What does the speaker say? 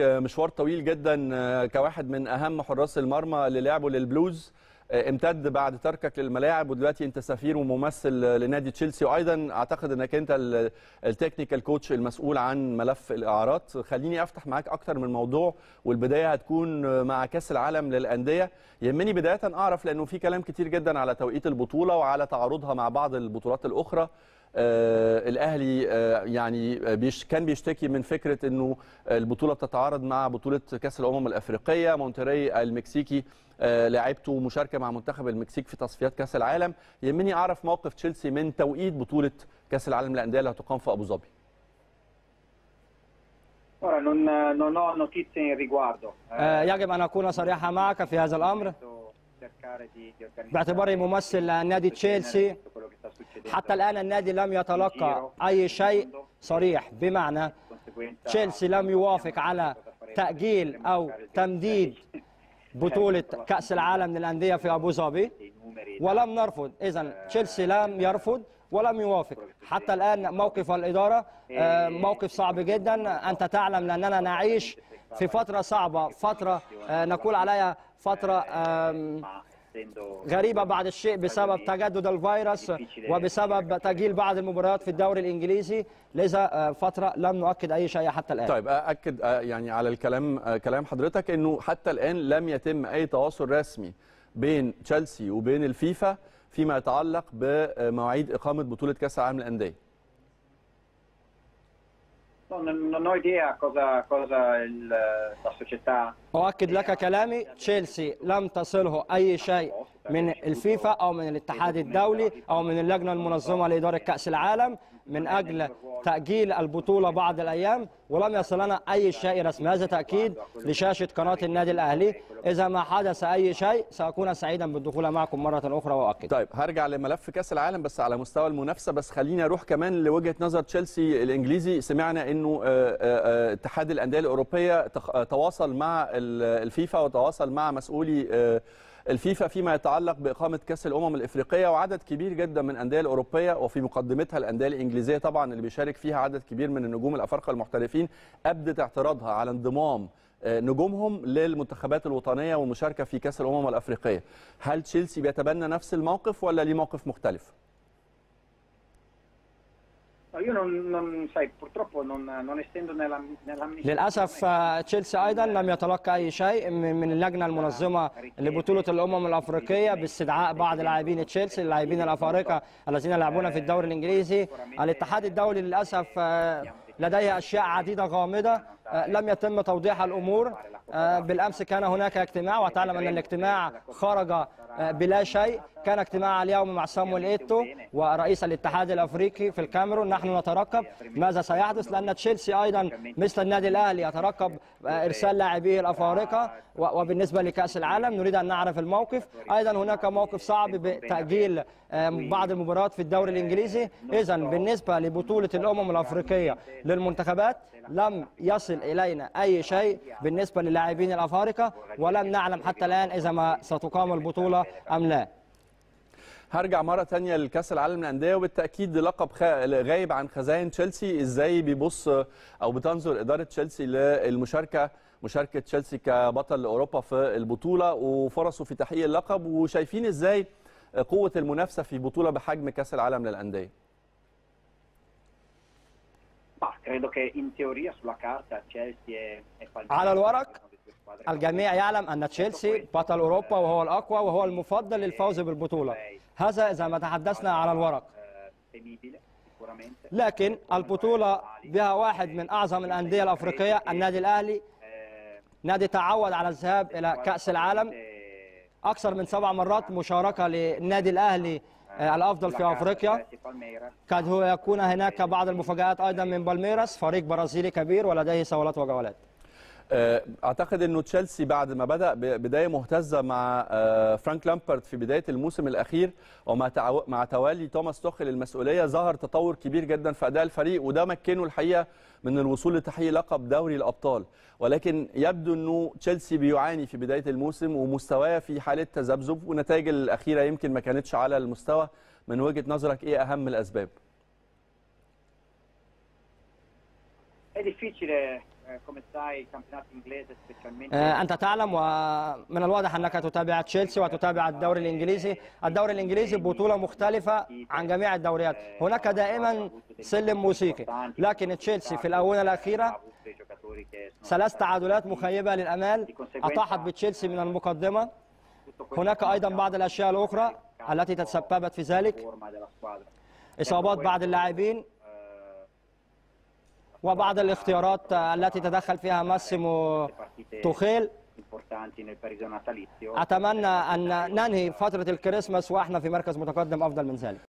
مشوار طويل جدا كواحد من أهم حراس المرمى اللي لعبوا للبلوز. امتد بعد تركك للملاعب ودلوقتي أنت سفير وممثل لنادي تشيلسي. وأيضا أعتقد أنك أنت ال technical coach المسؤول عن ملف الإعارات. خليني أفتح معاك أكتر من موضوع والبداية هتكون مع كأس العالم للأندية. يهمني بداية أعرف لأنه في كلام كتير جدا على توقيت البطولة وعلى تعارضها مع بعض البطولات الأخرى. آه الأهلي آه يعني بيش كان بيشتكي من فكرة إنه البطولة بتتعارض مع بطولة كأس الأمم الأفريقية. مونتيري المكسيكي آه لعبته مشاركة مع منتخب المكسيك في تصفيات كأس العالم. يهمني أعرف موقف تشيلسي من توقيت بطولة كأس العالم للأندية اللي هتقام في أبو ظبي. آه، يجب أن أكون صريحا معك في هذا الأمر. باعتباري ممثل نادي تشيلسي حتى الآن النادي لم يتلقى أي شيء صريح. بمعنى تشيلسي لم يوافق على تأجيل أو تمديد بطولة كأس العالم للأندية في أبو ظبي. ولم نرفض. إذا تشيلسي لم يرفض ولم يوافق. حتى الآن موقف الإدارة آه، موقف صعب جدا. أنت تعلم لأننا نعيش في فترة صعبة. فترة آه، نقول عليها فترة غريبة بعض الشيء بسبب تجدد الفيروس وبسبب تأجيل بعض المباريات في الدوري الإنجليزي لذا فترة لم نؤكد أي شيء حتى الآن طيب اكد آه، يعني على الكلام كلام حضرتك انه حتى الان لم يتم اي تواصل رسمي بين تشيلسي وبين الفيفا فيما يتعلق بمواعيد اقامه بطوله كاس العالم للانديه No, non, non ho idea cosa, cosa il, la società أؤكد لك كلامي تشيلسي لم تصله أي شيء من الفيفا أو من الاتحاد الدولي أو من اللجنة المنظمة لإدارة كأس العالم من أجل تأجيل البطولة بعض الأيام ولم يصلنا أي شيء رسمي. هذا تأكيد لشاشة قناة النادي الأهلي. إذا ما حدث أي شيء سأكون سعيدا بالدخول معكم مرة أخرى وأؤكد. طيب هرجع لملف كأس العالم بس على مستوى المنافسة. بس خليني أروح كمان لوجهة نظر تشيلسي الإنجليزي. سمعنا إنه آه، آه، اتحاد الأندية الأوروبية تخ- آه، تواصل مع ال- الفيفا وتواصل مع مسؤولي الفيفا فيما يتعلق بإقامة كأس الأمم الإفريقية وعدد كبير جدا من الأندية الأوروبية وفي مقدمتها الأندية الإنجليزية طبعا اللي بيشارك فيها عدد كبير من النجوم الأفارقة المحترفين أبدت اعتراضها على انضمام آه، نجومهم للمنتخبات الوطنية والمشاركة في كأس الأمم الأفريقية. هل تشيلسي بيتبنى نفس الموقف ولا ليه موقف مختلف؟ Io non, non- sai, purtroppo non, non essendo nella, nell'amministrazione للأسف آه، تشيلسي أيضا لم يتلقى أي شيء من اللجنة المنظمة لبطولة الأمم الأفريقية باستدعاء بعض لاعبين تشيلسي اللاعبين الأفارقة الذين يلعبون في الدوري الإنجليزي الاتحاد الدولي للأسف آه، لديه أشياء عديدة غامضة آه، لم يتم توضيح الأمور آه، بالأمس كان هناك اجتماع وتعلم أن الاجتماع خرج بلا شيء. كان اجتماع اليوم مع سامويل إيتو ورئيس الاتحاد الأفريقي في الكاميرون. نحن نترقب ماذا سيحدث لأن تشيلسي أيضا مثل النادي الأهلي يترقب آه، إرسال لاعبيه الأفارقة. و- وبالنسبة لكأس العالم نريد أن نعرف الموقف. أيضا هناك موقف صعب بتأجيل آه، بعض المباريات في الدوري الإنجليزي. إذا بالنسبة لبطولة الأمم الأفريقية للمنتخبات لم يصل إلينا أي شيء بالنسبة للاعبين الأفارقة. ولم نعلم حتى الآن إذا ما ستقام أم لا؟ هرجع مرة تانية لكأس العالم للأندية وبالتأكيد لقب خا- غايب عن خزائن تشيلسي. إزاي بيبص أو بتنظر إدارة تشيلسي للمشاركة مشاركة تشيلسي كبطل أوروبا في البطولة وفرصه في تحقيق اللقب؟ وشايفين إزاي قوة المنافسة في بطولة بحجم كأس العالم للأندية؟ Ma credo che in teoria sulla carta Chelsea è, è palmare. على الورق. الجميع يعلم أن تشيلسي بطل أوروبا وهو الأقوى وهو المفضل للفوز بالبطولة هذا إذا ما تحدثنا على الورق. لكن البطولة بها واحد من أعظم الأندية الأفريقية النادي الأهلي نادي تعود على الذهاب إلى كأس العالم أكثر من سبع مرات مشاركة للنادي الأهلي آه، الأفضل في أفريقيا. قد هو يكون هناك بعض المفاجآت أيضا من بالميراس فريق برازيلي كبير ولديه صولات وجولات أعتقد إنه تشيلسي بعد ما بدأ بداية مهتزة مع آه، فرانك لامبرد في بداية الموسم الأخير ومع مع توالي توماس توخل المسؤولية ظهر تطور كبير جدا في أداء الفريق وده مكنه الحقيقة من الوصول لتحقيق لقب دوري الأبطال. ولكن يبدو إنه تشيلسي بيعاني في بداية الموسم ومستواه في حالة تذبذب والنتائج الأخيرة يمكن ما كانتش على المستوى. من وجهة نظرك إيه أهم الأسباب؟ Come sai il campionato inglese specialmente أنت تعلم ومن الواضح أنك تتابع تشيلسي وتتابع الدوري الإنجليزي الدوري الإنجليزي بطولة مختلفة عن جميع الدوريات هناك دائما سلم موسيقي لكن تشيلسي في che sono ثلاث تعادلات مخيبة للأمال أطاحت بتشيلسي من questo هناك أيضا بعض الأشياء الأخرى التي تسببت في ذلك إصابات بعض اللاعبين وبعض الاختيارات التي تدخل فيها ماسيمو توخيل أتمنى أن ننهي فترة الكريسماس وإحنا في مركز متقدم أفضل من ذلك.